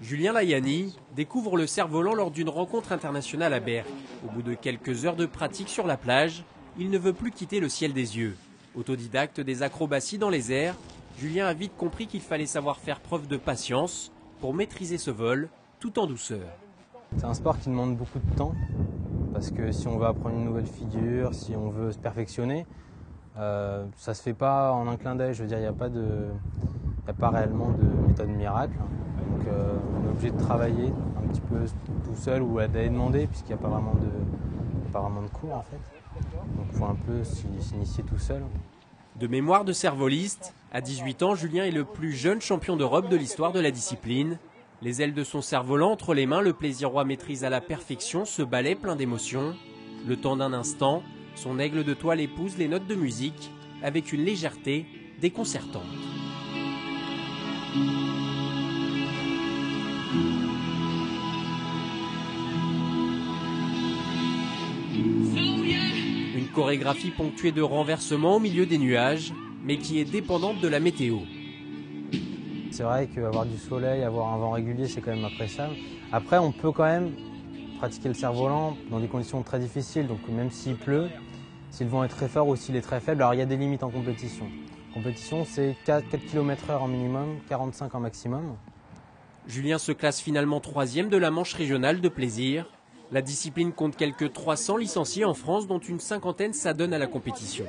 Julien Layani découvre le cerf-volant lors d'une rencontre internationale à Berck. Au bout de quelques heures de pratique sur la plage, il ne veut plus quitter le ciel des yeux. Autodidacte des acrobaties dans les airs, Julien a vite compris qu'il fallait savoir faire preuve de patience pour maîtriser ce vol tout en douceur. C'est un sport qui demande beaucoup de temps parce que si on veut apprendre une nouvelle figure, si on veut se perfectionner, euh, ça se fait pas en un clin d'œil. Je veux dire, il n'y a pas de, il a pas réellement de méthode miracle. Donc euh, on est obligé de travailler un petit peu tout seul ou d'aller demander puisqu'il n'y a pas vraiment de, de cours en fait. Donc il faut un peu s'initier tout seul. De mémoire de cervoliste, à 18 ans, Julien est le plus jeune champion d'Europe de l'histoire de la discipline. Les ailes de son cerf-volant entre les mains, le plaisir roi maîtrise à la perfection ce ballet plein d'émotions. Le temps d'un instant, son aigle de toile épouse les notes de musique avec une légèreté déconcertante. Une chorégraphie ponctuée de renversements au milieu des nuages, mais qui est dépendante de la météo. C'est vrai qu'avoir du soleil, avoir un vent régulier, c'est quand même appréciable. Après, on peut quand même pratiquer le cerf-volant dans des conditions très difficiles, donc même s'il pleut, si le vent est très fort ou s'il est très faible, alors il y a des limites en compétition. Compétition, c'est 4, 4 km/h en minimum, 45 en maximum. Julien se classe finalement troisième de la manche régionale de plaisir. La discipline compte quelques 300 licenciés en France, dont une cinquantaine s'adonne à la compétition.